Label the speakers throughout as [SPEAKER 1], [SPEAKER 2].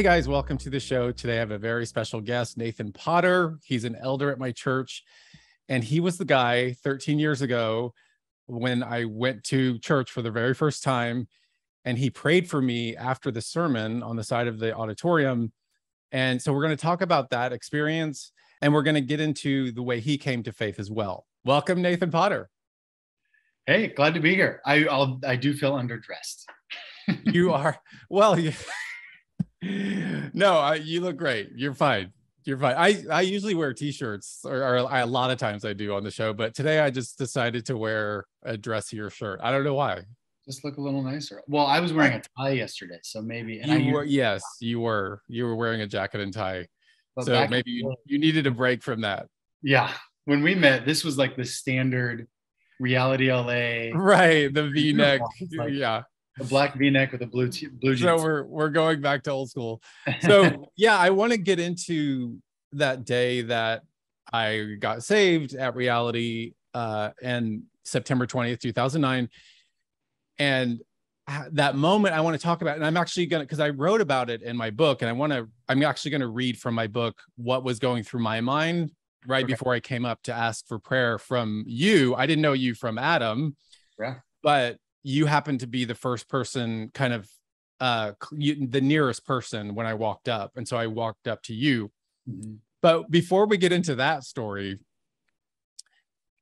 [SPEAKER 1] Hey guys, welcome to the show. Today I have a very special guest, Nathan Potter. He's an elder at my church, and he was the guy 13 years ago when I went to church for the very first time. And he prayed for me after the sermon on the side of the auditorium. And so we're going to talk about that experience and we're going to get into the way he came to faith as well. Welcome, Nathan Potter.
[SPEAKER 2] Hey, glad to be here. I I'll, I do feel underdressed.
[SPEAKER 1] you are well. You, no, I, you look great. You're fine. You're fine. I I usually wear t-shirts, or, or I, a lot of times I do on the show, but today I just decided to wear a dressier shirt. I don't know why.
[SPEAKER 2] Just look a little nicer. Well, I was wearing a tie yesterday, so maybe.
[SPEAKER 1] And you I, were, yes, you were. You were wearing a jacket and tie. So maybe you, you needed a break from that.
[SPEAKER 2] Yeah. When we met, this was like the standard reality LA.
[SPEAKER 1] Right. The V neck. Like, yeah.
[SPEAKER 2] A black V neck with a blue t- blue
[SPEAKER 1] jeans. So we're we're going back to old school. So yeah, I want to get into that day that I got saved at reality uh and September 20th, 2009. And that moment I want to talk about, and I'm actually gonna because I wrote about it in my book, and I want to. I'm actually going to read from my book what was going through my mind right okay. before I came up to ask for prayer from you. I didn't know you from Adam,
[SPEAKER 2] yeah,
[SPEAKER 1] but you happened to be the first person, kind of uh you, the nearest person when I walked up, and so I walked up to you. Mm-hmm. But before we get into that story,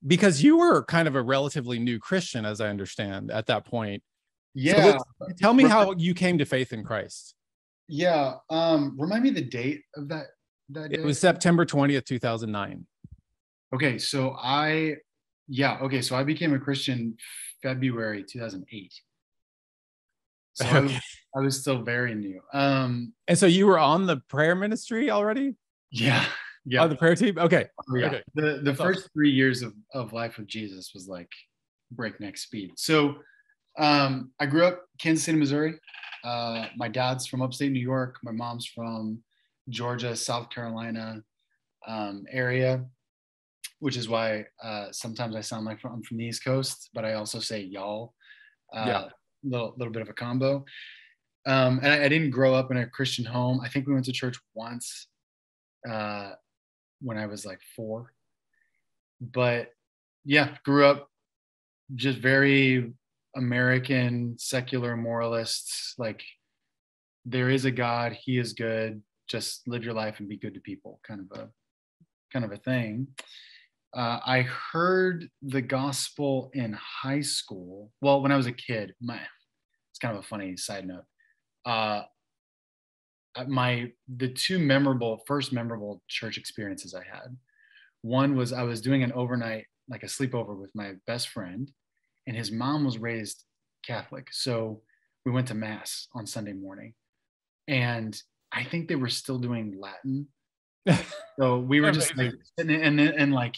[SPEAKER 1] because you were kind of a relatively new Christian, as I understand, at that point
[SPEAKER 2] yeah.
[SPEAKER 1] So tell me how you came to faith in Christ.
[SPEAKER 2] Yeah. Um, remind me the date of that.
[SPEAKER 1] That day? It was September 20th, 2009.
[SPEAKER 2] Okay. So I, yeah. Okay. So I became a Christian February 2008. So okay. I, was, I was still very new. Um,
[SPEAKER 1] and so you were on the prayer ministry already?
[SPEAKER 2] Yeah. Yeah.
[SPEAKER 1] On the prayer team? Okay.
[SPEAKER 2] Oh, yeah. Okay. The, the first three years of, of life with Jesus was like breakneck speed. So um, I grew up Kansas City, Missouri. Uh, my dad's from upstate New York. My mom's from Georgia, South Carolina um, area, which is why uh, sometimes I sound like I'm from the East Coast, but I also say y'all. Uh, yeah. Little little bit of a combo. Um, and I, I, didn't grow up in a Christian home. I think we went to church once uh, when I was like four. But yeah, grew up just very American secular moralists like there is a God, he is good, just live your life and be good to people, kind of a kind of a thing. Uh, I heard the gospel in high school. Well, when I was a kid, my it's kind of a funny side note. Uh, my the two memorable first memorable church experiences I had. One was I was doing an overnight like a sleepover with my best friend, and his mom was raised Catholic. So we went to mass on Sunday morning, and I think they were still doing Latin. so we were just like, and, and and like,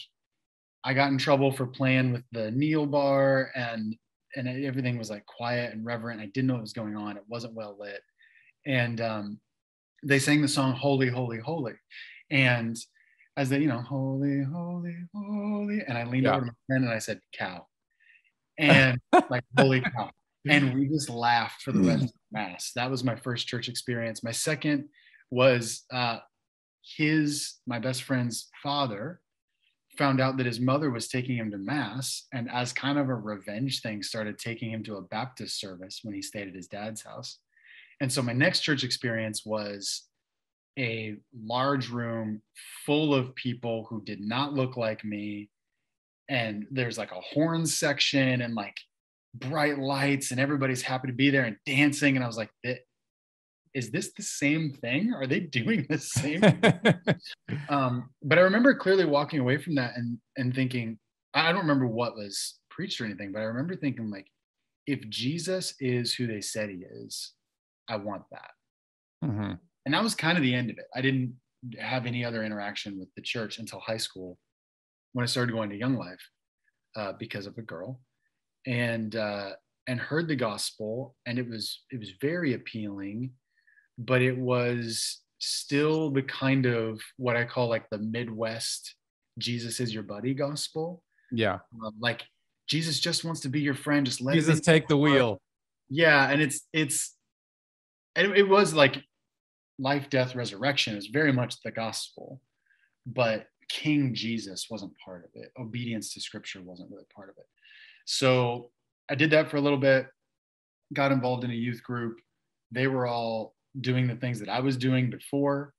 [SPEAKER 2] I got in trouble for playing with the kneel bar, and and everything was like quiet and reverent. I didn't know what was going on. It wasn't well lit, and um, they sang the song "Holy, Holy, Holy," and as they, you know, holy, holy, holy, and I leaned yeah. over to my friend and I said, "Cow." and like holy cow and we just laughed for the rest of the mass that was my first church experience my second was uh, his my best friend's father found out that his mother was taking him to mass and as kind of a revenge thing started taking him to a baptist service when he stayed at his dad's house. And so my next church experience was a large room full of people who did not look like me. And there's like a horn section and like bright lights and everybody's happy to be there and dancing. And i was like is this the same thing? Are they doing the same um, but i remember clearly walking away from that and and thinking i don't remember what was preached or anything but i remember thinking like if jesus is who they said he is i want that. Mm-hmm. and that was kind of the end of it. I didn't have any other interaction with the church until high school when I started going to Young Life uh, because of a girl, and uh, and heard the gospel, and it was it was very appealing, but it was still the kind of what I call like the Midwest Jesus is your buddy gospel.
[SPEAKER 1] Yeah,
[SPEAKER 2] um, like Jesus just wants to be your friend. Just let
[SPEAKER 1] Jesus take the wheel.
[SPEAKER 2] Yeah, and it's it's and it was like life, death, resurrection is very much the gospel, but King Jesus wasn't part of it. Obedience to scripture wasn't really part of it. So I did that for a little bit, got involved in a youth group. They were all doing the things that I was doing before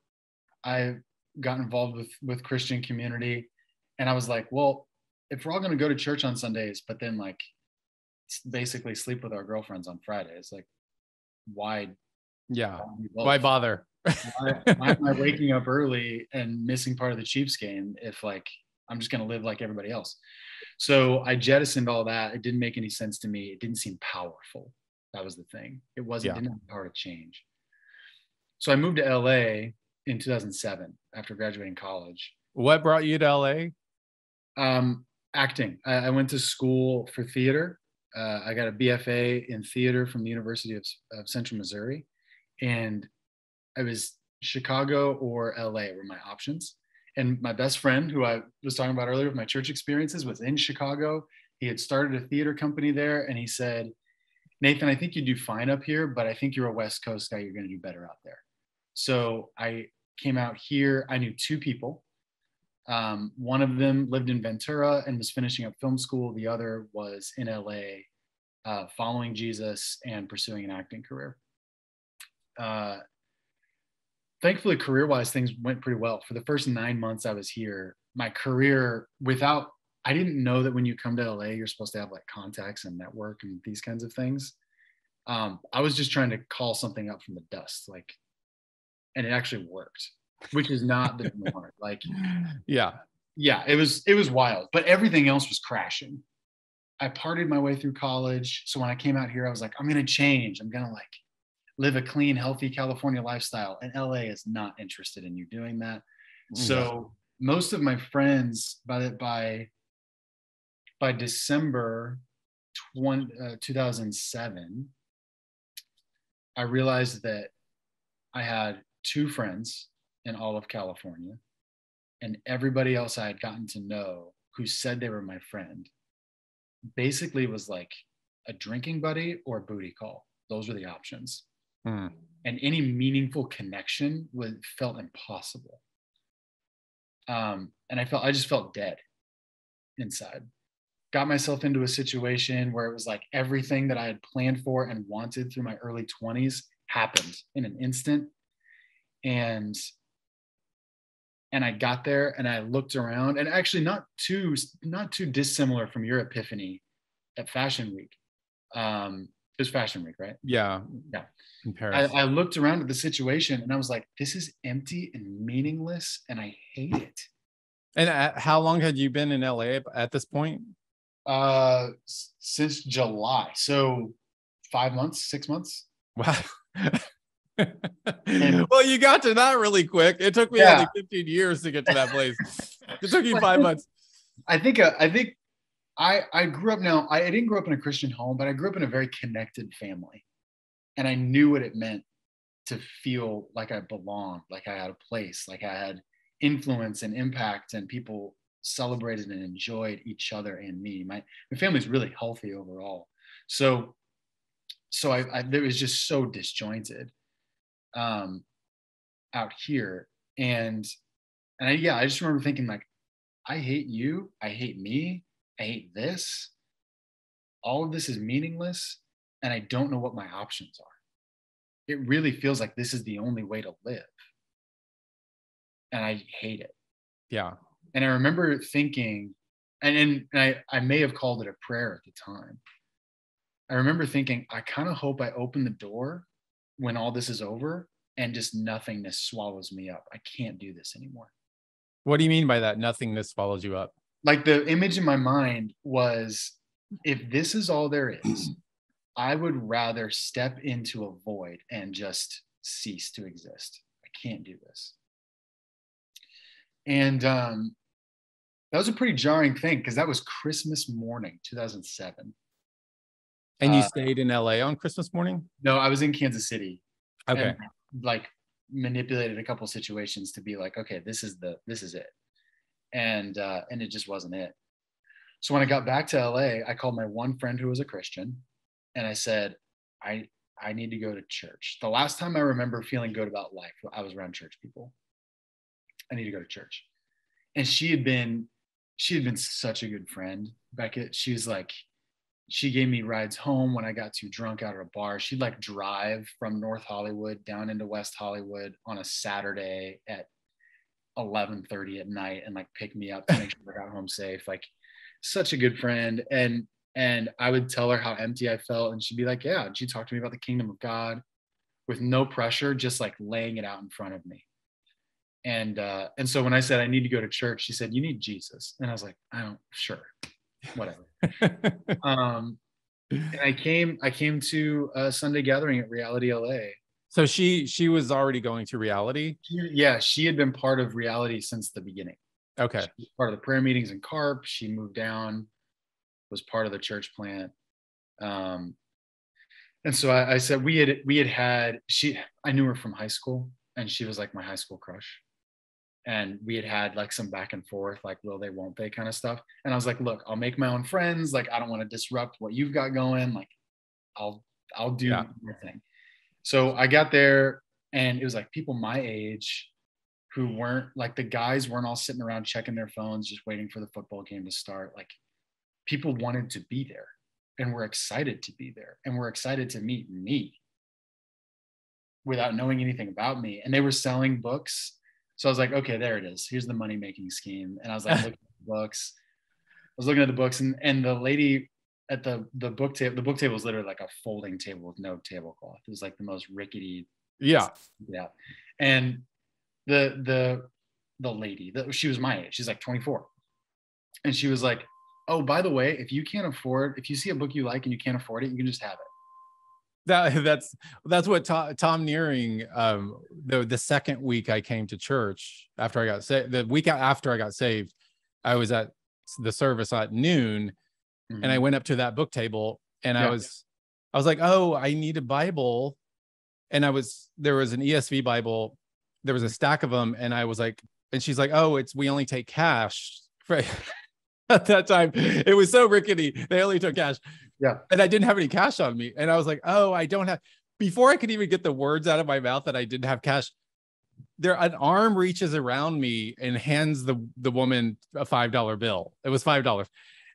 [SPEAKER 2] I got involved with with Christian community. And I was like, well, if we're all going to go to church on Sundays, but then like basically sleep with our girlfriends on Fridays, like why
[SPEAKER 1] yeah. Why bother?
[SPEAKER 2] why, why am I waking up early and missing part of the Chiefs game if like I'm just gonna live like everybody else? So I jettisoned all that. It didn't make any sense to me. It didn't seem powerful. That was the thing. It wasn't yeah. didn't have power to change. So I moved to LA in 2007 after graduating college.
[SPEAKER 1] What brought you to LA?
[SPEAKER 2] Um, acting. I, I went to school for theater. Uh, I got a BFA in theater from the University of, of Central Missouri and I was Chicago or LA were my options. And my best friend, who I was talking about earlier with my church experiences, was in Chicago. He had started a theater company there, and he said, Nathan, I think you do fine up here, but I think you're a West Coast guy. You're going to do better out there. So I came out here. I knew two people. Um, one of them lived in Ventura and was finishing up film school. The other was in LA, uh, following Jesus and pursuing an acting career uh, thankfully, career wise, things went pretty well. For the first nine months I was here, my career without, I didn't know that when you come to LA, you're supposed to have like contacts and network and these kinds of things. Um, I was just trying to call something up from the dust, like, and it actually worked, which is not the norm. Like,
[SPEAKER 1] yeah,
[SPEAKER 2] yeah, it was it was wild, but everything else was crashing. I partied my way through college, so when I came out here, I was like, I'm gonna change. I'm gonna like live a clean, healthy California lifestyle. And LA is not interested in you doing that. So most of my friends by the, by by December 20, uh, 2007, I realized that I had two friends in all of California, and everybody else I had gotten to know who said they were my friend basically was like a drinking buddy or a booty call. Those were the options. Hmm. And any meaningful connection was felt impossible. Um, and I felt I just felt dead inside. Got myself into a situation where it was like everything that I had planned for and wanted through my early 20s happened in an instant. And and I got there and I looked around and actually not too not too dissimilar from your epiphany at Fashion Week. Um, it was Fashion Week, right?
[SPEAKER 1] Yeah.
[SPEAKER 2] Yeah. In I, I, looked around at the situation and I was like, this is empty and meaningless and I hate it.
[SPEAKER 1] And uh, how long had you been in LA at this point?
[SPEAKER 2] Uh, since July. So five months, six months.
[SPEAKER 1] Wow. well, you got to that really quick. It took me yeah. only 15 years to get to that place. it took you five months.
[SPEAKER 2] I think, uh, I think I, I grew up now, I, I didn't grow up in a Christian home, but I grew up in a very connected family and I knew what it meant to feel like I belonged, like I had a place, like I had influence and impact, and people celebrated and enjoyed each other and me. My my family's really healthy overall. So so I, I there was just so disjointed um out here. And and I, yeah, I just remember thinking like, I hate you, I hate me, I hate this. All of this is meaningless and I don't know what my options are. It really feels like this is the only way to live. And I hate it.
[SPEAKER 1] Yeah.
[SPEAKER 2] And I remember thinking, and, and, I, I may have called it a prayer at the time. I remember thinking, I kind of hope I open the door when all this is over and just nothingness swallows me up. I can't do this anymore.
[SPEAKER 1] What do you mean by that? Nothingness swallows you up?
[SPEAKER 2] Like the image in my mind was if this is all there is, I would rather step into a void and just cease to exist. I can't do this. And um, that was a pretty jarring thing because that was Christmas morning, 2007.
[SPEAKER 1] And you uh, stayed in LA on Christmas morning?
[SPEAKER 2] No, I was in Kansas City.
[SPEAKER 1] Okay. And,
[SPEAKER 2] like manipulated a couple situations to be like, okay, this is the this is it. And uh, and it just wasn't it. So when I got back to LA, I called my one friend who was a Christian and I said, I I need to go to church. The last time I remember feeling good about life, I was around church people. I need to go to church. And she had been, she had been such a good friend, Becket. She was like, she gave me rides home when I got too drunk out at a bar. She'd like drive from North Hollywood down into West Hollywood on a Saturday at 11:30 at night and like pick me up to make sure I got home safe. Like such a good friend. And and I would tell her how empty I felt, and she'd be like, "Yeah." And she'd talk to me about the kingdom of God with no pressure, just like laying it out in front of me. And uh, and so when I said I need to go to church, she said, "You need Jesus," and I was like, "I don't, sure, whatever." um, and I came I came to a Sunday gathering at Reality LA.
[SPEAKER 1] So she she was already going to reality.
[SPEAKER 2] She, yeah, she had been part of reality since the beginning.
[SPEAKER 1] Okay.
[SPEAKER 2] part of the prayer meetings in Carp. She moved down was part of the church plant. Um, and so I, I, said we had we had had she I knew her from high school and she was like my high school crush. And we had had like some back and forth, like will they, won't they kind of stuff. And I was like, look, I'll make my own friends. Like I don't want to disrupt what you've got going. Like I'll I'll do yeah. my thing. So I got there and it was like people my age who weren't like the guys weren't all sitting around checking their phones, just waiting for the football game to start. Like people wanted to be there and were excited to be there and were excited to meet me without knowing anything about me. And they were selling books. So I was like, okay, there it is. Here's the money making scheme. And I was like, looking at the books. I was looking at the books and, and the lady at the the book table, the book table was literally like a folding table with no tablecloth. It was like the most rickety.
[SPEAKER 1] Yeah.
[SPEAKER 2] Yeah. And the the the lady, that she was my age. She's like 24. And she was like, oh, by the way, if you can't afford, if you see a book you like and you can't afford it, you can just have it.
[SPEAKER 1] That that's that's what Tom, Tom Nearing. Um, the the second week I came to church after I got saved, the week after I got saved, I was at the service at noon, mm-hmm. and I mm-hmm. went up to that book table and yeah. I was, I was like, oh, I need a Bible, and I was there was an ESV Bible, there was a stack of them, and I was like, and she's like, oh, it's we only take cash. at that time. It was so rickety. They only took cash.
[SPEAKER 2] Yeah.
[SPEAKER 1] And I didn't have any cash on me. And I was like, oh, I don't have before I could even get the words out of my mouth that I didn't have cash. There an arm reaches around me and hands the the woman a five dollar bill. It was five dollars.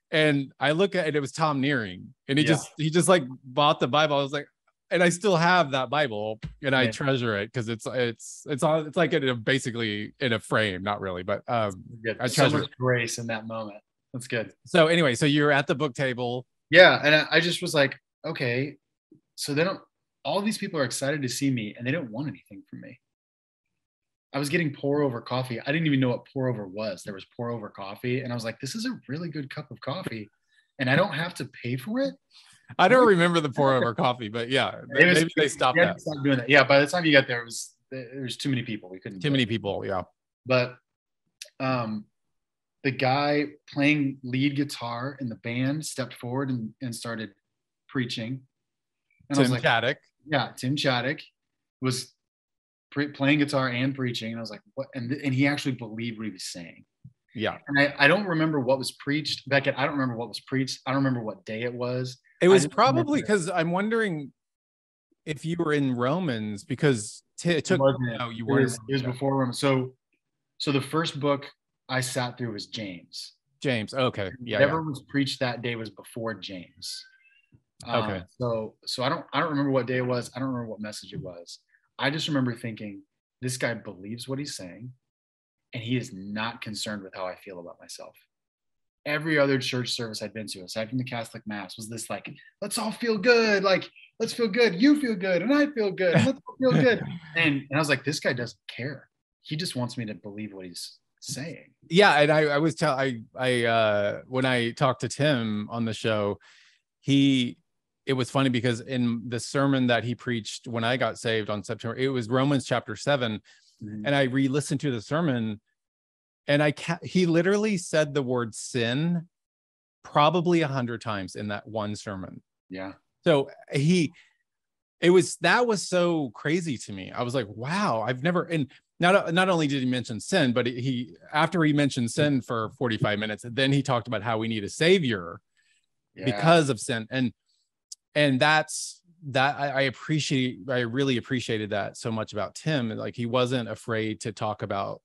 [SPEAKER 1] And I look at it, it was Tom Nearing. And he yeah. just he just like bought the Bible. I was like, and I still have that Bible and I treasure it because it's it's it's all it's like in a, basically in a frame, not really, but um
[SPEAKER 2] I treasure so much grace in that moment. That's good.
[SPEAKER 1] So anyway, so you're at the book table.
[SPEAKER 2] Yeah, and I, I just was like, okay, so they don't. All these people are excited to see me, and they don't want anything from me. I was getting pour over coffee. I didn't even know what pour over was. There was pour over coffee, and I was like, this is a really good cup of coffee, and I don't have to pay for it.
[SPEAKER 1] I don't remember the pour over coffee, but yeah, maybe was, they stopped that.
[SPEAKER 2] Stop doing that. Yeah, by the time you got there, it was there was too many people. We couldn't.
[SPEAKER 1] Too many people. Yeah.
[SPEAKER 2] But um, the guy playing lead guitar in the band stepped forward and, and started preaching.
[SPEAKER 1] And Tim I was like, Chaddick.
[SPEAKER 2] Yeah, Tim Chaddick was pre- playing guitar and preaching. And I was like, what? And, and he actually believed what he was saying.
[SPEAKER 1] Yeah.
[SPEAKER 2] And I, I don't remember what was preached. Becket, I don't remember what was preached. I don't remember what day it was.
[SPEAKER 1] It was probably because I'm wondering if you were in Romans because t- it took
[SPEAKER 2] it no, you were. It was, it was before Romans. So, so the first book I sat through was James.
[SPEAKER 1] James. Okay. Yeah.
[SPEAKER 2] Whatever
[SPEAKER 1] yeah.
[SPEAKER 2] was preached that day was before James.
[SPEAKER 1] Okay.
[SPEAKER 2] Um, so so I don't I don't remember what day it was. I don't remember what message it was. I just remember thinking this guy believes what he's saying, and he is not concerned with how I feel about myself. Every other church service I'd been to, aside from the Catholic Mass, was this like, let's all feel good, like let's feel good. You feel good, and I feel good. let's feel good. And and I was like, this guy doesn't care. He just wants me to believe what he's saying.
[SPEAKER 1] Yeah, and I, I was tell I I uh when I talked to Tim on the show, he it was funny because in the sermon that he preached when I got saved on September, it was Romans chapter 7 mm-hmm. and I re-listened to the sermon, and I ca- he literally said the word sin probably a hundred times in that one sermon.
[SPEAKER 2] Yeah.
[SPEAKER 1] So he it was that was so crazy to me. I was like, wow, I've never and not not only did he mention sin, but he after he mentioned mm-hmm. sin for 45 minutes, then he talked about how we need a savior yeah. because of sin. And and that's that I, I, appreciate i really appreciated that so much about tim like he wasn't afraid to talk about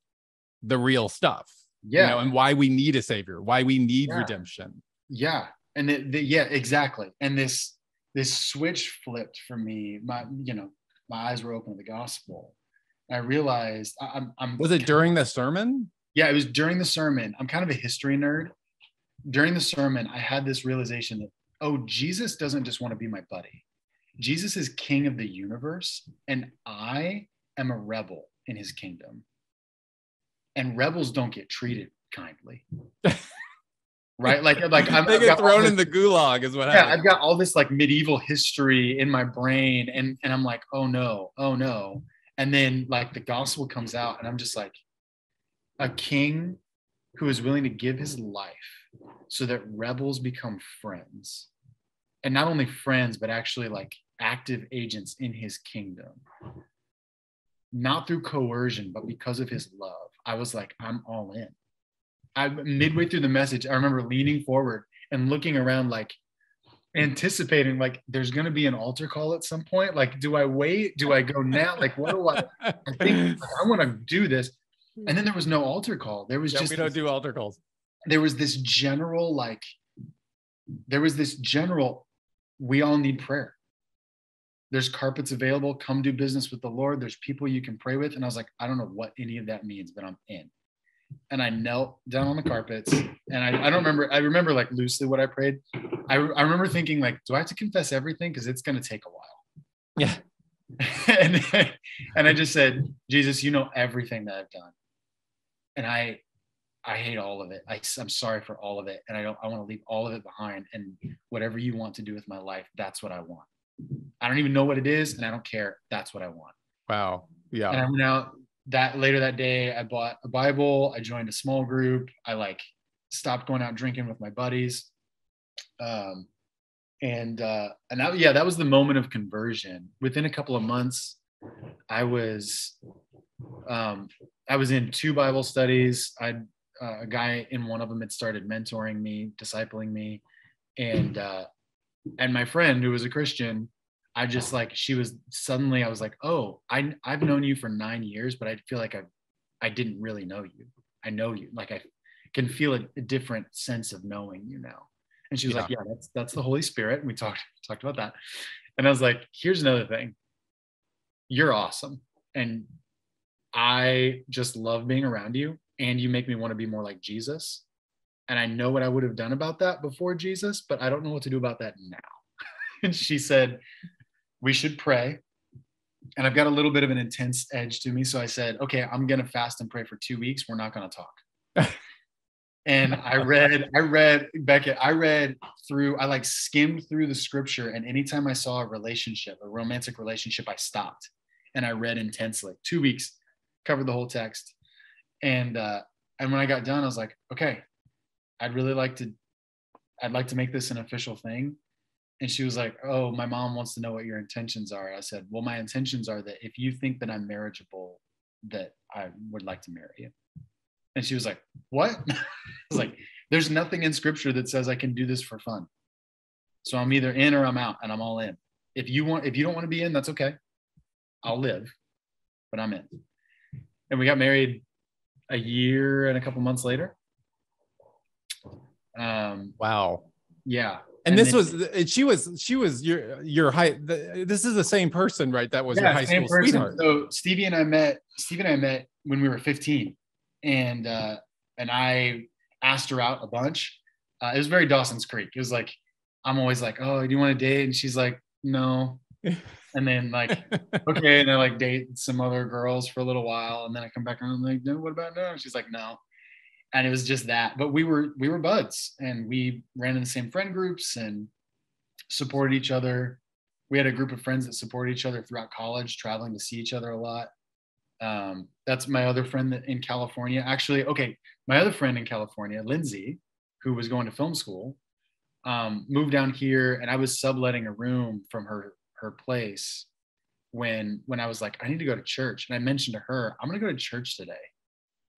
[SPEAKER 1] the real stuff
[SPEAKER 2] yeah
[SPEAKER 1] you know, and why we need a savior why we need yeah. redemption
[SPEAKER 2] yeah and the, the, yeah exactly and this this switch flipped for me. My you know my eyes were open to the gospel. I realized I, am I'm
[SPEAKER 1] was it during the sermon?
[SPEAKER 2] Yeah it was during the sermon. I'm kind of a history nerd. During the sermon i had this realization that oh jesus doesn't just want to be my buddy. Jesus is king of the universe and i am a rebel in his kingdom. And rebels don't get treated kindly right? Like, like
[SPEAKER 1] I'm, they get thrown this, in the gulag, is what
[SPEAKER 2] yeah, I've got all this like medieval history in my brain, and and I'm like, oh no, oh no, and then like the gospel comes out, and I'm just like, a king who is willing to give his life so that rebels become friends, and not only friends, but actually like active agents in his kingdom. Not through coercion, but because of his love. I was like, I'm all in. I midway through the message, I remember leaning forward and looking around like anticipating like there's going to be an altar call at some point. Like do i wait? Do i go now? Like what do i i think like, i want to do this. And then there was no altar call. There was
[SPEAKER 1] yeah,
[SPEAKER 2] just
[SPEAKER 1] we don't this, do altar calls.
[SPEAKER 2] there was this general like there was this general we all need prayer. There's carpets available. Come do business with the lord. There's people you can pray with. And i was like i don't know what any of that means but i'm in and I knelt down on the carpets and I, I don't remember I remember like loosely what I prayed. I, I remember thinking like, do I have to confess everything? Because it's gonna take a while.
[SPEAKER 1] Yeah.
[SPEAKER 2] and and I just said, Jesus, you know everything that I've done. And I I hate all of it. I, I'm sorry for all of it. And I don't I want to leave all of it behind. And whatever you want to do with my life, that's what I want. I don't even know what it is, and I don't care. That's what I want.
[SPEAKER 1] Wow. Yeah.
[SPEAKER 2] And I went out that later that day, I bought a Bible. I joined a small group. I like stopped going out drinking with my buddies. Um, and uh, and that, yeah, that was the moment of conversion. Within a couple of months, I was um, I was in two Bible studies. I uh, a guy in one of them had started mentoring me, discipling me, and uh, and my friend who was a Christian I just like she was suddenly I was like, oh, I I've known you for nine years, but I feel like I I didn't really know you. I know you. Like I can feel a, a different sense of knowing you now. And she was yeah. like, yeah, that's that's the Holy Spirit. And we talked talked about that. And I was like, here's another thing. You're awesome. And I just love being around you. And you make me want to be more like Jesus. And I know what I would have done about that before Jesus, but I don't know what to do about that now. and she said, we should pray. And I've got a little bit of an intense edge to me. So I said, okay, I'm going to fast and pray for two weeks. We're not going to talk. and I read, I read, Becket, I read through, I like skimmed through the scripture. And anytime I saw a relationship, a romantic relationship, I stopped and I read intensely. Two weeks, covered the whole text. And, uh, and when I got done, I was like, okay, I'd really like to, I'd like to make this an official thing and she was like oh my mom wants to know what your intentions are. I said well my intentions are that if you think that i'm marriageable that i would like to marry you. And she was like what? I was like there's nothing in scripture that says i can do this for fun. So i'm either in or i'm out and i'm all in. If you want if you don't want to be in that's okay. I'll live but i'm in. And we got married a year and a couple months later.
[SPEAKER 1] Um wow.
[SPEAKER 2] yeah
[SPEAKER 1] and, and this was she was she was your your high this is the same person right that was yeah, your high school person. sweetheart.
[SPEAKER 2] So stevie and i met stevie and i met when we were 15 and uh and i asked her out a bunch. Uh, it was very dawson's creek. It was like i'm always like oh do you want to date? And she's like no. And then like okay. And i like date some other girls for a little while. And then i come back and i'm like no what about now? She's like no and it was just that but we were we were buds and we ran in the same friend groups and supported each other. We had a group of friends that supported each other throughout college traveling to see each other a lot. Um, that's my other friend that in california. Actually okay my other friend in california lindsay who was going to film school um, moved down here and i was subletting a room from her her place when when i was like i need to go to church. And i mentioned to her i'm going to go to church today.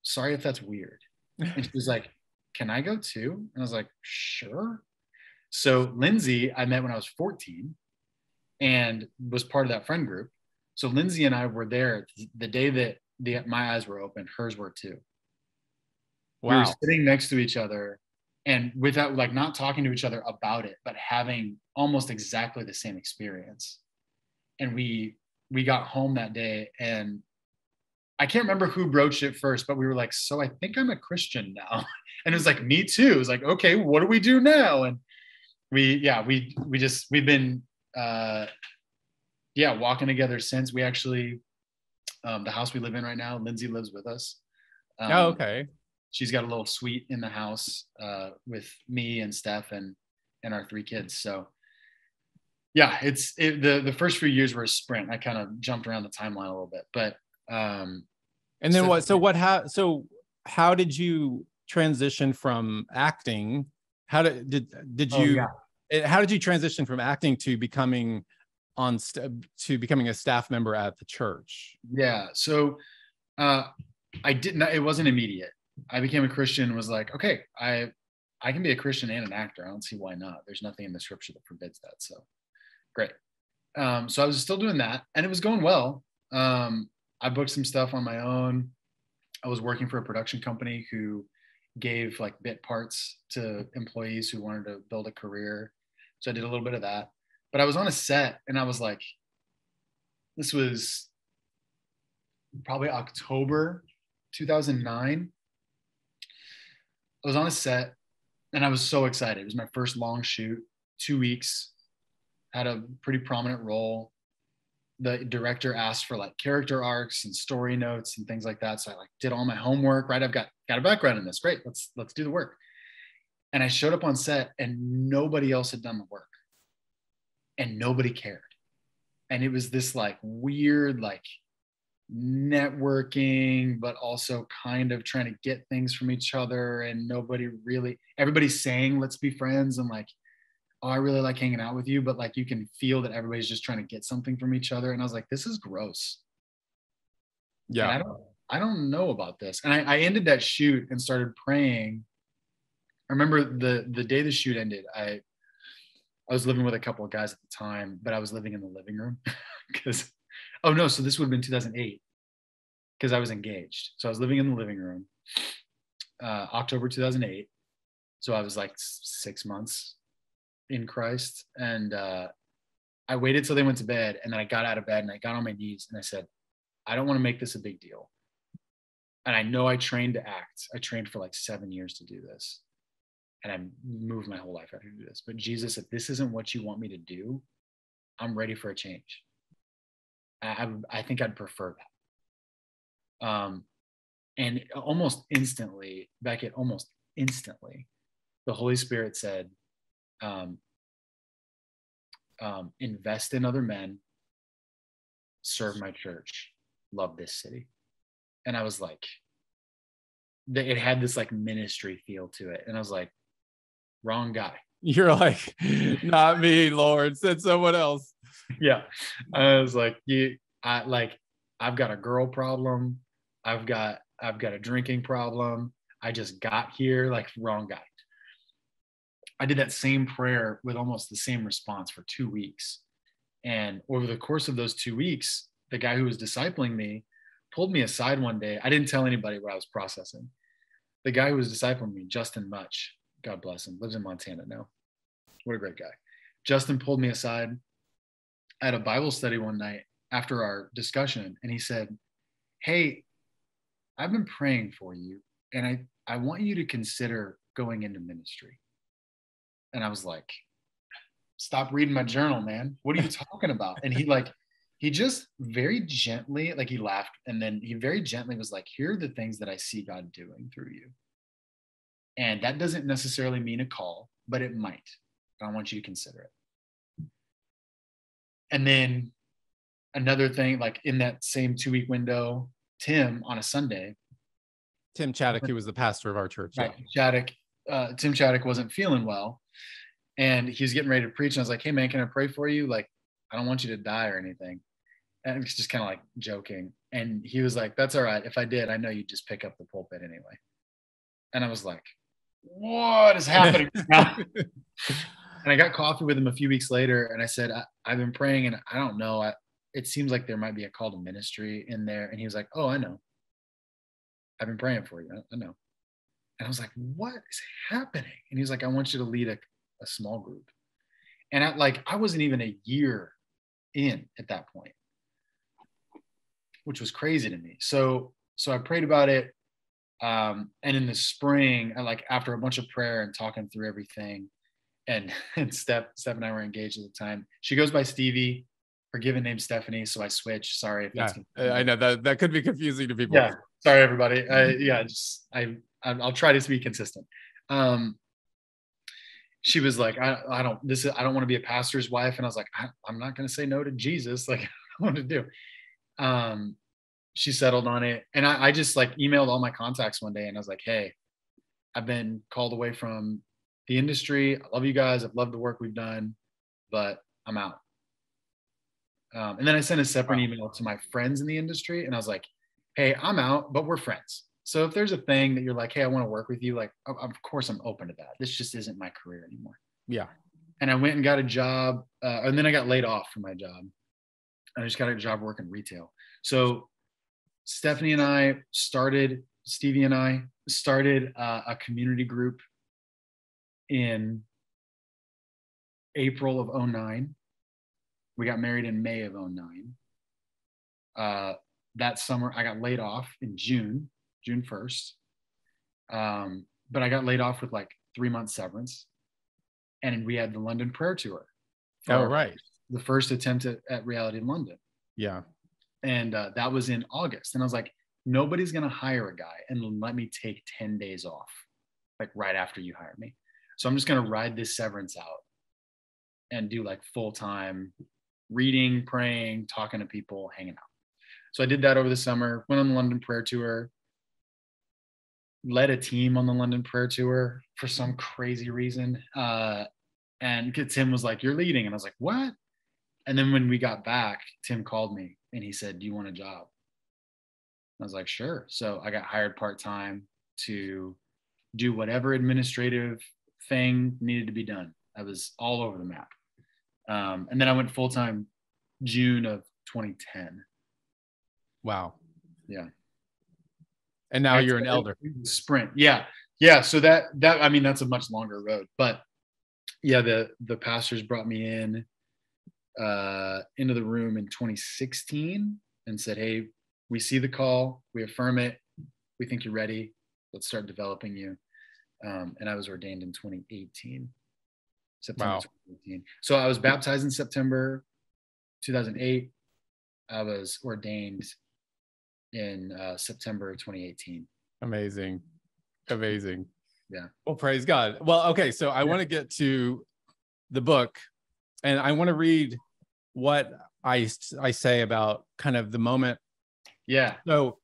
[SPEAKER 2] Sorry if that's weird and she was like, Can I go too? And I was like, Sure. So Lindsay, I met when I was 14. and was part of that friend group. So Lindsay and I were there the day that the, my eyes were open, hers were too. Wow. We were sitting next to each other and without like not talking to each other about it, but having almost exactly the same experience. And we we got home that day and I can't remember who broached it first, but we were like, so I think I'm a Christian now. And it was like, me too. It was like, okay, what do we do now? And we, yeah, we, we just, we've been, uh, yeah, walking together since we actually, um, the house we live in right now, Lindsay lives with us.
[SPEAKER 1] Um, oh, okay.
[SPEAKER 2] She's got a little suite in the house, uh, with me and Steph and, and our three kids. So yeah, it's it, the, the first few years were a sprint. I kind of jumped around the timeline a little bit, but, um,
[SPEAKER 1] and then so, what? So what? How? So how did you transition from acting? How did did did oh, you? Oh, yeah. How did you transition from acting to becoming on st- to becoming a staff member at the church?
[SPEAKER 2] Yeah. So uh, I didn't. It wasn't immediate. I became a Christian. Was like, okay, I I can be a Christian and an actor. I don't see why not. There's nothing in the scripture that forbids that. So great. Um, so I was still doing that, and it was going well. Um, I booked some stuff on my own. I was working for a production company who gave like bit parts to employees who wanted to build a career. So I did a little bit of that. But I was on a set and I was like, this was probably October 2009. I was on a set and I was so excited. It was my first long shoot, two weeks, had a pretty prominent role the director asked for like character arcs and story notes and things like that. So I like did all my homework, right? I've got got a background in this. Great. Let's let's do the work. And I showed up on set and nobody else had done the work. And nobody cared. And it was this like weird like networking but also kind of trying to get things from each other and nobody really everybody's saying let's be friends and like oh, I really like hanging out with you, but like you can feel that everybody's just trying to get something from each other. And I was like, this is gross.
[SPEAKER 1] Yeah.
[SPEAKER 2] I don't I don't know about this. And I, I ended that shoot and started praying. I remember the the day the shoot ended, I I was living with a couple of guys at the time, but I was living in the living room because oh no, so this would have been 2008 because I was engaged. So I was living in the living room, uh, October 2008. So I was like six months in Christ. And uh, I waited till they went to bed. And then I got out of bed and I got on my knees and I said, I don't want to make this a big deal. And I know I trained to act. I trained for like seven years to do this. And I moved my whole life after do this. But Jesus, if this isn't what you want me to do, I'm ready for a change. I, I, I think I'd prefer that. Um, and almost instantly, Becket, almost instantly, the Holy Spirit said, um, um, invest in other men, serve my church, love this city. And I was like, it had this like ministry feel to it. And I was like, wrong guy.
[SPEAKER 1] You're like, not me, Lord, said someone else.
[SPEAKER 2] Yeah. I was like, you, I like, I've got a girl problem. I've got, I've got a drinking problem. I just got here, like, wrong guy. I did that same prayer with almost the same response for two weeks. And over the course of those two weeks, the guy who was discipling me pulled me aside one day. I didn't tell anybody what I was processing. The guy who was discipling me, Justin Much, God bless him, lives in Montana now. What a great guy. Justin pulled me aside at a Bible study one night after our discussion, and he said, Hey, I've been praying for you, and I, I want you to consider going into ministry. And I was like, stop reading my journal, man. What are you talking about? And he like, he just very gently, like he laughed. And then he very gently was like, here are the things that I see God doing through you. And that doesn't necessarily mean a call, but it might. I want you to consider it. And then another thing, like in that same two week window, Tim on a Sunday.
[SPEAKER 1] Tim Chaddick, who was the pastor of our church.
[SPEAKER 2] Right. Yeah. Chaddick, uh, Tim Chaddick wasn't feeling well and he was getting ready to preach and i was like hey man can i pray for you like i don't want you to die or anything and it's just kind of like joking and he was like that's all right if i did i know you'd just pick up the pulpit anyway and i was like what is happening and I got coffee with him a few weeks later, and I said, I, have been praying, and I don't know. I, it seems like there might be a call to ministry in there. And he was like, Oh, I know. I've been praying for you. I, I know. And I was like, What is happening? And he was like, I want you to lead a, a small group. And I like I wasn't even a year in at that point, which was crazy to me. So so I prayed about it. Um, and in the spring, I like after a bunch of prayer and talking through everything, and and Steph, Steph and I were engaged at the time. She goes by Stevie. Her given name Stephanie, so I switch. Sorry if
[SPEAKER 1] yeah, I know that that could be confusing to people.
[SPEAKER 2] Yeah, sorry everybody. I, yeah, just I I'll try to be consistent. Um, she was like, I, I don't, this is, I don't want to be a pastor's wife. And I was like, I, am not going to say no to Jesus. Like I want to do. Um, she settled on it. And I, I just like emailed all my contacts one day and I was like, Hey, I've been called away from the industry. I love you guys. I've loved the work we've done, but I'm out. Um, and then I sent a separate email to my friends in the industry and I was like, Hey, I'm out, but we're friends. So if there's a thing that you're like, hey, I want to work with you, like, of course I'm open to that. This just isn't my career anymore.
[SPEAKER 1] Yeah.
[SPEAKER 2] And I went and got a job, uh, and then I got laid off from my job. I just got a job working retail. So Stephanie and I started, Stevie and I started uh, a community group in April of 09. We got married in May of 09. Uh, that summer, I got laid off in June June 1st. Um, but I got laid off with like three months severance. And we had the London prayer tour.
[SPEAKER 1] Oh, right.
[SPEAKER 2] The first attempt at, at reality in London.
[SPEAKER 1] Yeah.
[SPEAKER 2] And uh, that was in August. And I was like, nobody's going to hire a guy and let me take 10 days off, like right after you hire me. So I'm just going to ride this severance out and do like full time reading, praying, talking to people, hanging out. So I did that over the summer, went on the London prayer tour, led a team on the London Prayer Tour for some crazy reason. Uh, and Tim was like, You're leading. And I was like, What? And then when we got back, Tim called me and he said, Do you want a job? I was like, Sure. So I got hired part time to do whatever administrative thing needed to be done. I was all over the map. Um, and then I went full time June of 2010.
[SPEAKER 1] Wow.
[SPEAKER 2] Yeah
[SPEAKER 1] and now you're an elder.
[SPEAKER 2] Sprint. Yeah. Yeah. So that that i mean that's a much longer road but yeah the the pastors brought me in uh into the room in 2016 and said hey we see the call. We affirm it. We think you're ready. Let's start developing you. Um, and i was ordained in 2018 september wow. 2018 so i was baptized in september 2008 i was ordained in uh, September 2018.
[SPEAKER 1] Amazing. Amazing.
[SPEAKER 2] Yeah.
[SPEAKER 1] Well, praise God. Well, okay. So I yeah. want to get to the book and I want to read what I, I say about kind of the moment.
[SPEAKER 2] Yeah.
[SPEAKER 1] So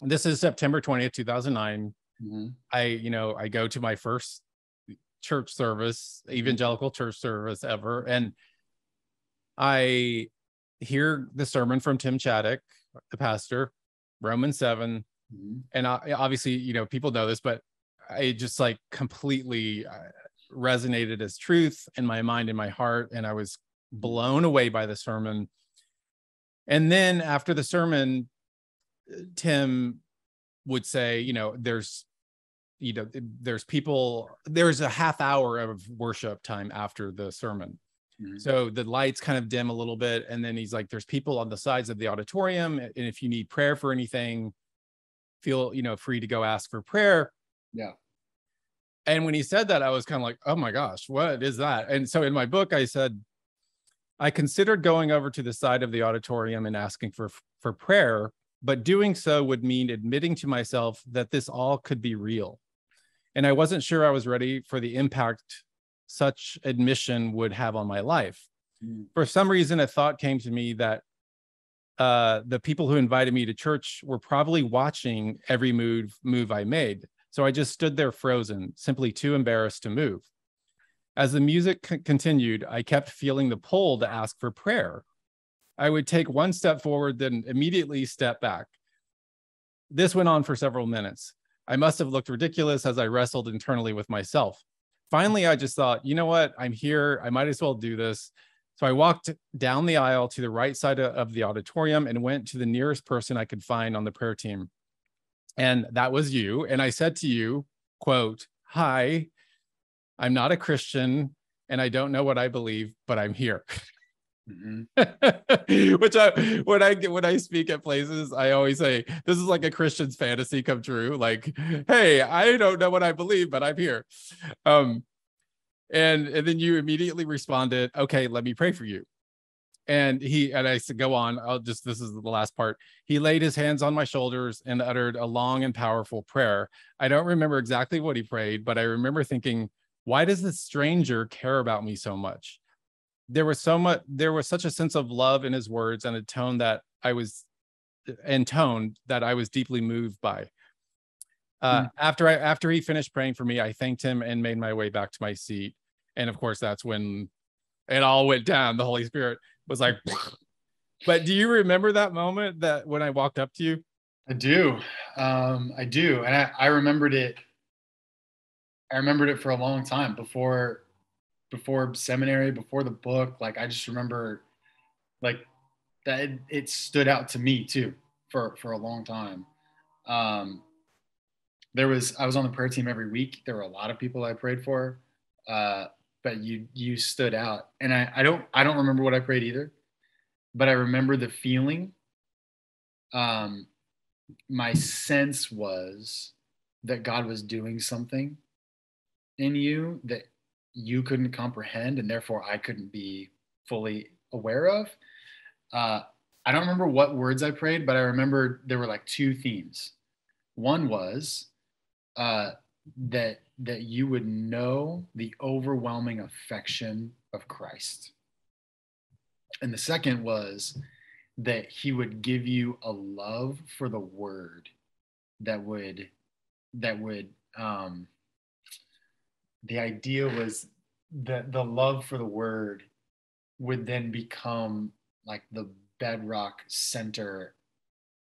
[SPEAKER 1] this is September 20th, 2009. Mm-hmm. I, you know, I go to my first church service, evangelical church service ever. And I hear the sermon from Tim Chaddick the pastor, Romans 7. Mm-hmm. And I, obviously, you know, people know this, but I just like completely uh, resonated as truth in my mind and my heart. And I was blown away by the sermon. And then after the sermon, Tim would say, you know, there's, you know, there's people, there's a half hour of worship time after the sermon. Mm-hmm. So the lights kind of dim a little bit. And then he's like, there's people on the sides of the auditorium. And if you need prayer for anything, feel, you know, free to go ask for prayer.
[SPEAKER 2] Yeah.
[SPEAKER 1] And when he said that, I was kind of like, oh my gosh, what is that? And so in my book, I said, I considered going over to the side of the auditorium and asking for for prayer, but doing so would mean admitting to myself that this all could be real. And I wasn't sure I was ready for the impact such admission would have on my life. Mm. For some reason, a thought came to me that uh, the people who invited me to church were probably watching every move move I made. So I just stood there frozen, simply too embarrassed to move. As the music c- continued, I kept feeling the pull to ask for prayer. I would take one step forward, then immediately step back. This went on for several minutes. I must have looked ridiculous as I wrestled internally with myself. Finally, I just thought, you know what? I'm here. I might as well do this. So I walked down the aisle to the right side of the auditorium and went to the nearest person I could find on the prayer team. And that was you. And I said to you, quote, Hi, I'm not a Christian and I don't know what I believe, but I'm here. Mm-hmm. Which I when I when I speak at places, I always say this is like a Christian's fantasy come true. Like, hey, I don't know what I believe, but I'm here. Um, and and then you immediately responded, okay, let me pray for you. And he and I said, go on. I'll just this is the last part. He laid his hands on my shoulders and uttered a long and powerful prayer. I don't remember exactly what he prayed, but I remember thinking, why does this stranger care about me so much? There was so much, there was such a sense of love in his words and a tone that I was and tone that I was deeply moved by. Uh, mm. After I after he finished praying for me, I thanked him and made my way back to my seat. And of course, that's when it all went down. The Holy Spirit was like, but do you remember that moment that when I walked up to you?
[SPEAKER 2] I do. Um, I do. And I, I remembered it. I remembered it for a long time before, before seminary, before the book. Like, I just remember like that it, it stood out to me too for, for a long time. Um, there was, I was on the prayer team every week. There were a lot of people I prayed for. Uh, but you you stood out and I, I don't i don't remember what i prayed either but i remember the feeling um my sense was that god was doing something in you that you couldn't comprehend and therefore i couldn't be fully aware of uh i don't remember what words i prayed but i remember there were like two themes one was uh that that you would know the overwhelming affection of Christ. And the second was that he would give you a love for the word that would that would um the idea was that the love for the word would then become like the bedrock center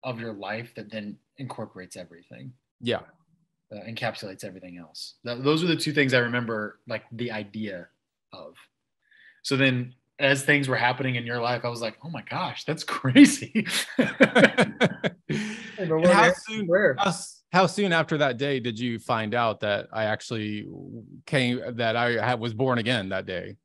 [SPEAKER 2] of your life that then incorporates everything.
[SPEAKER 1] Yeah
[SPEAKER 2] uh, encapsulates everything else. Th- those are the two things I remember, like the idea of. So then, as things were happening in your life, I was like, "Oh my gosh, that's crazy!"
[SPEAKER 1] how soon? How, how, soon after that day did you find out that I actually came that I had, was born again that day?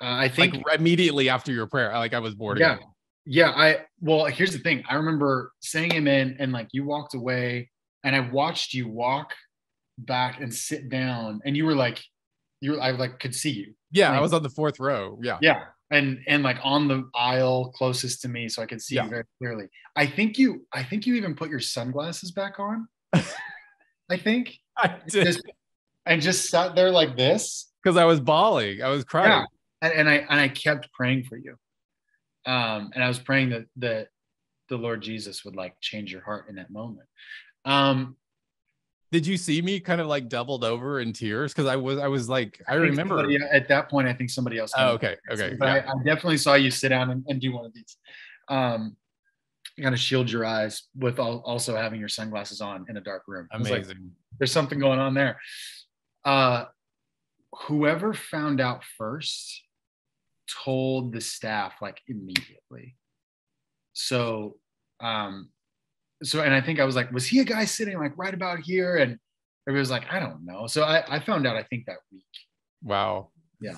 [SPEAKER 2] Uh, I think
[SPEAKER 1] like immediately after your prayer, like I was born
[SPEAKER 2] yeah.
[SPEAKER 1] again.
[SPEAKER 2] Yeah, I well, here's the thing. I remember saying amen and like you walked away and I watched you walk back and sit down, and you were like, you were, I like could see you.
[SPEAKER 1] Yeah,
[SPEAKER 2] like,
[SPEAKER 1] I was on the fourth row. Yeah,
[SPEAKER 2] yeah, and and like on the aisle closest to me, so I could see yeah. you very clearly. I think you, I think you even put your sunglasses back on. I think
[SPEAKER 1] I did.
[SPEAKER 2] Just, and just sat there like this
[SPEAKER 1] because I was bawling. I was crying. Yeah.
[SPEAKER 2] And, and I and I kept praying for you. Um, and I was praying that that the Lord Jesus would like change your heart in that moment. Um,
[SPEAKER 1] did you see me kind of like doubled over in tears? Because I was, I was like, I, I remember
[SPEAKER 2] somebody, at that point. I think somebody else.
[SPEAKER 1] Oh, okay, okay.
[SPEAKER 2] But yeah. I, I, definitely saw you sit down and, and do one of these. Um, kind of shield your eyes with all, also having your sunglasses on in a dark room.
[SPEAKER 1] Amazing.
[SPEAKER 2] Like, There's something going on there. Uh, whoever found out first told the staff like immediately. So um, so and I think I was like, was he a guy sitting like right about here? And everybody was like, I don't know. So I, I found out I think that week.
[SPEAKER 1] Wow.
[SPEAKER 2] Yeah.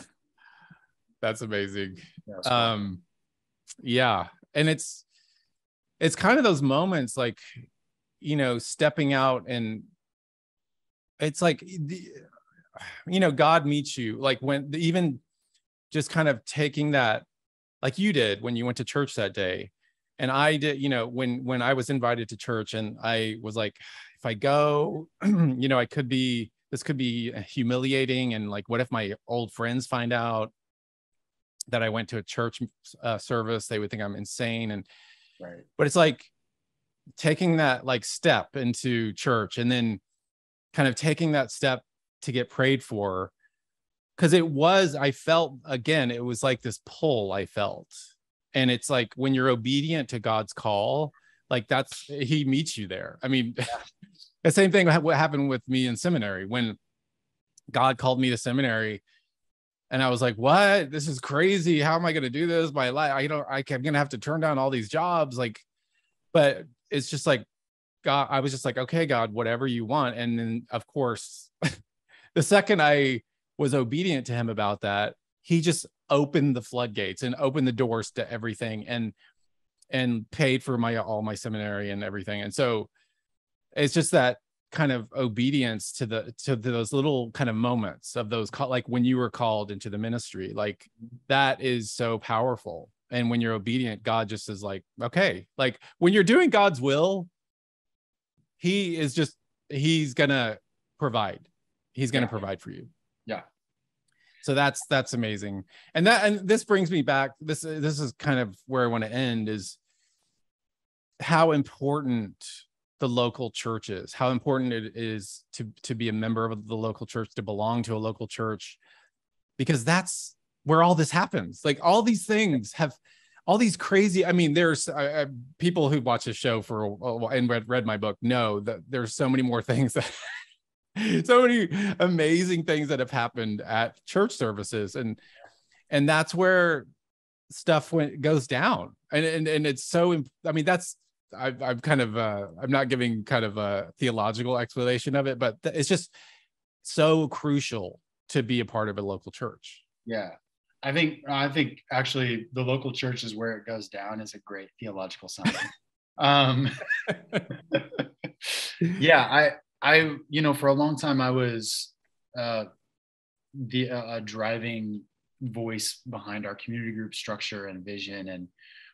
[SPEAKER 1] That's amazing. Yeah. Um yeah. And it's it's kind of those moments like, you know, stepping out and it's like the, you know, God meets you like when even just kind of taking that like you did when you went to church that day and i did you know when when i was invited to church and i was like if i go you know i could be this could be humiliating and like what if my old friends find out that i went to a church uh, service? They would think i'm insane. And
[SPEAKER 2] right.
[SPEAKER 1] but it's like taking that like step into church and then kind of taking that step to get prayed for because it was i felt again it was like this pull i felt and it's like when you're obedient to god's call like that's he meets you there i mean the same thing what happened with me in seminary when God called me to seminary. And I was like, what? This is crazy. How am I going to do this? My life, I don't, I, I'm going to have to turn down all these jobs. Like, but it's just like, God, I was just like, okay, God, whatever you want. And then, of course, the second I was obedient to him about that, he just opened the floodgates and opened the doors to everything and and paid for my all my seminary and everything. And so it's just that kind of obedience to the to those little kind of moments of those like when you were called into the ministry like that is so powerful and when you're obedient god just is like okay like when you're doing god's will he is just he's gonna provide he's gonna yeah. provide for you so that's that's amazing and that and this brings me back this this is kind of where i want to end is how important the local churches, how important it is to to be a member of the local church, to belong to a local church, because that's where all this happens. Like all these things have all these crazy. I mean, there's uh, people who watch the show for a, and read read my book know that there's so many more things that. so many amazing things that have happened at church services and and that's where stuff went goes down and and, and it's so i mean that's I, I'm kind of uh, I'm not giving kind of a theological explanation of it, but th- it's just so crucial to be a part of a local church.
[SPEAKER 2] Yeah, I think I think actually the local church is where it goes down is a great theological sign. um, yeah, I I you know for a long time I was uh, the uh, driving voice behind our community group structure and vision. And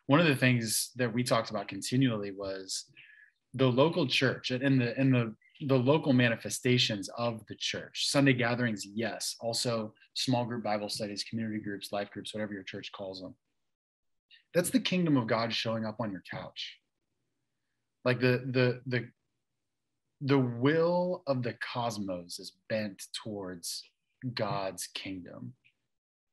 [SPEAKER 2] one of the things that we talked about continually was the local church and the and the the local manifestations of the church. Sunday gatherings yes. Also small group bible studies community groups life groups whatever your church calls them. That's the kingdom of god showing up on your couch. Like the the the the will of the cosmos is bent towards god's kingdom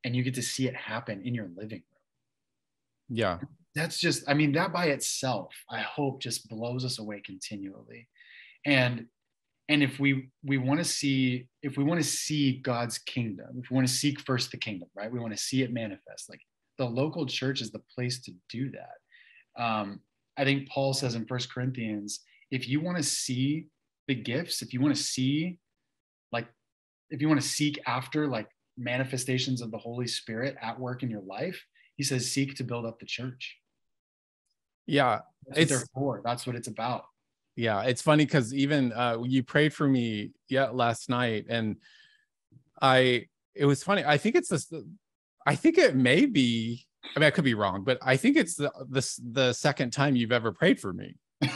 [SPEAKER 2] and you get to see it happen in your living room.
[SPEAKER 1] Yeah.
[SPEAKER 2] That's just i mean that by itself i hope just blows us away continually. And and if we we want to see if we want to see god's kingdom if we want to seek first the kingdom right? We want to see it manifest. Like the local church is the place to do that. Um, i think paul says in first corinthians if you want to see the gifts if you want to see like if you want to seek after like manifestations of the holy spirit at work in your life he says seek to build up the church.
[SPEAKER 1] Yeah
[SPEAKER 2] that's it's what for that's what it's about.
[SPEAKER 1] Yeah it's funny because even uh you prayed for me yeah last night and i it was funny i think it's this i think it may be i mean i could be wrong but i think it's the the, the second time you've ever prayed for me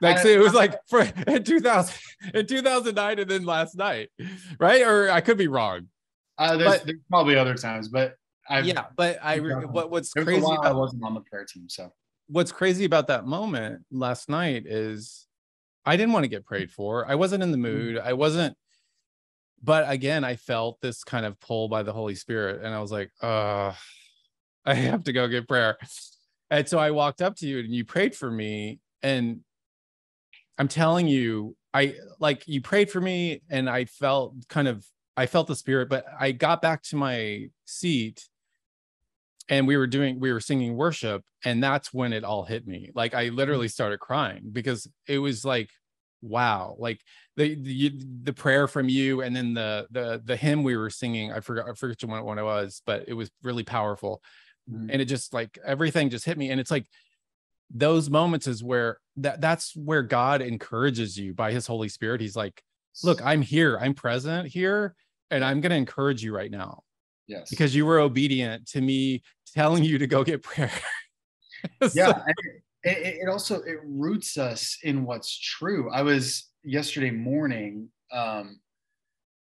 [SPEAKER 1] like so it was like for in 2000 in 2009 and then last night right or i could be wrong
[SPEAKER 2] uh, there's, but, there's probably other times but
[SPEAKER 1] I've, yeah but i what, what's crazy about,
[SPEAKER 2] i wasn't on the prayer team so
[SPEAKER 1] what's crazy about that moment last night is I didn't want to get prayed for. I wasn't in the mm-hmm. mood. I wasn't, but again, I felt this kind of pull by the Holy Spirit. And I was like, uh, I have to go get prayer. And so I walked up to you and you prayed for me. And I'm telling you, I like you prayed for me and I felt kind of, I felt the spirit, but I got back to my seat and we were doing we were singing worship and that's when it all hit me like i literally mm. started crying because it was like wow like the the, the prayer from you and then the the the hymn we were singing i forgot i forget what one it was but it was really powerful mm-hmm. and it just like everything just hit me and it's like those moments is where that that's where god encourages you by his holy spirit he's like look i'm here i'm present here and i'm going to encourage you right now
[SPEAKER 2] Yes.
[SPEAKER 1] Because you were obedient to me telling you to go get prayer.
[SPEAKER 2] so. Yeah. It, it, also it roots us in what's true. I was yesterday morning. Um,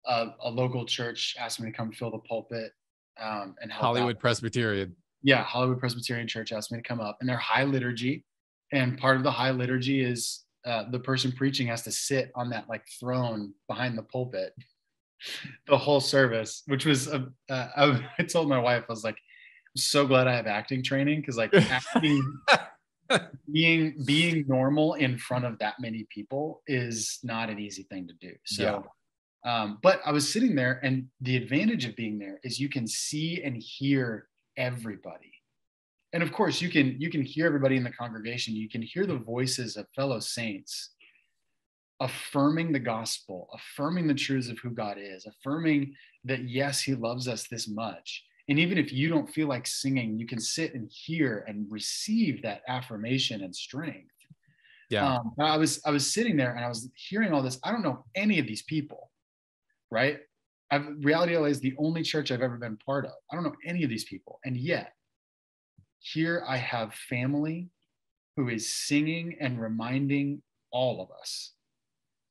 [SPEAKER 2] a, a local church asked me to come fill the pulpit um, and
[SPEAKER 1] Hollywood out. Presbyterian.
[SPEAKER 2] Yeah, Hollywood Presbyterian Church asked me to come up, and they're high liturgy, and part of the high liturgy is uh, the person preaching has to sit on that like throne behind the pulpit the whole service, which was uh, I, I told my wife I was like, I'm so glad I have acting training because like acting, being being normal in front of that many people is not an easy thing to do. So. Yeah. Um, but I was sitting there, and the advantage of being there is you can see and hear everybody. And of course, you can you can hear everybody in the congregation. You can hear the voices of fellow saints affirming the gospel, affirming the truths of who God is, affirming that yes, He loves us this much. And even if you don't feel like singing, you can sit and hear and receive that affirmation and strength.
[SPEAKER 1] Yeah.
[SPEAKER 2] Um, I was I was sitting there and I was hearing all this. I don't know any of these people, right? I've, Reality LA is the only church I've ever been part of. I don't know any of these people, and yet here I have family who is singing and reminding all of us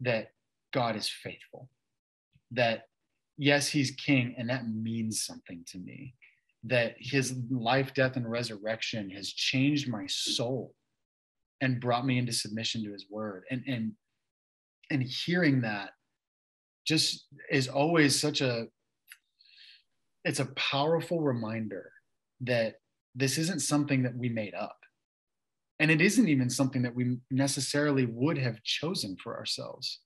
[SPEAKER 2] that God is faithful, that yes, he's king, and that means something to me, that his life, death, and resurrection has changed my soul and brought me into submission to his word. And and and hearing that just is always such a it's a powerful reminder that this isn't something that we made up. And it isn't even something that we necessarily would have chosen for ourselves.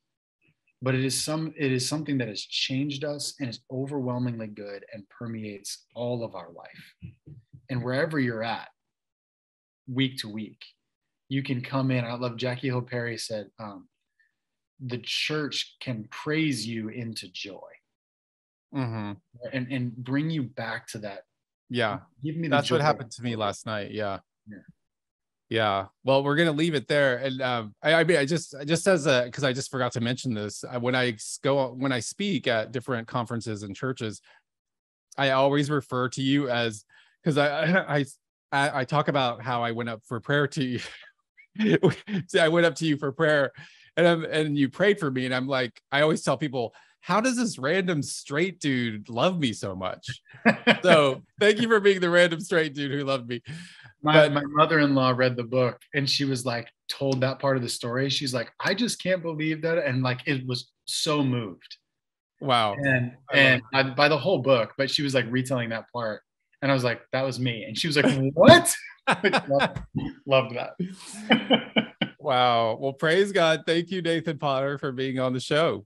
[SPEAKER 2] But it is some it is something that has changed us and is overwhelmingly good and permeates all of our life. And wherever you're at, week to week, you can come in. I love Jackie Hill Perry said, um, the church can praise you into joy
[SPEAKER 1] Mm-hmm.
[SPEAKER 2] and, and bring you back to that
[SPEAKER 1] Yeah.
[SPEAKER 2] Give me the
[SPEAKER 1] That's what happened to me last night. Yeah.
[SPEAKER 2] Yeah.
[SPEAKER 1] Yeah. Well, we're gonna leave it there, and um, I, I mean, I just, I just as a, because I just forgot to mention this. When I, when I go, when I speak at different conferences and churches, I always refer to you as, because I, I, I, I talk about how I went up for prayer to you. See, I went up to you for prayer, and I'm, and you prayed for me, and I'm like, I always tell people, how does this random straight dude love me so much? So thank you for being the random straight dude who loved me.
[SPEAKER 2] my,
[SPEAKER 1] but-
[SPEAKER 2] my mother-in-law read the book and she was like told that part of the story. She's like i just can't believe that and like it was so moved.
[SPEAKER 1] Wow.
[SPEAKER 2] and and I, by the whole book but she was like retelling that part. And i was like that was me. And she was like what? Loved, loved that
[SPEAKER 1] Wow. Well, praise God. Thank you, Nathan Potter, for being on the show.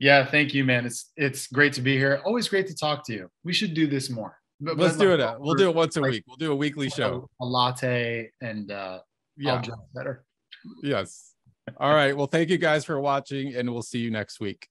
[SPEAKER 2] yeah thank you man it's it's great to be here always great to talk to you we should do this more But-
[SPEAKER 1] Let's do
[SPEAKER 2] like
[SPEAKER 1] it. We'll do it once a
[SPEAKER 2] like-
[SPEAKER 1] week. We'll do a weekly show.
[SPEAKER 2] a latte and uh
[SPEAKER 1] Yeah.
[SPEAKER 2] Better
[SPEAKER 1] Yes. All right. Well, thank you guys for watching, and we'll see you next week.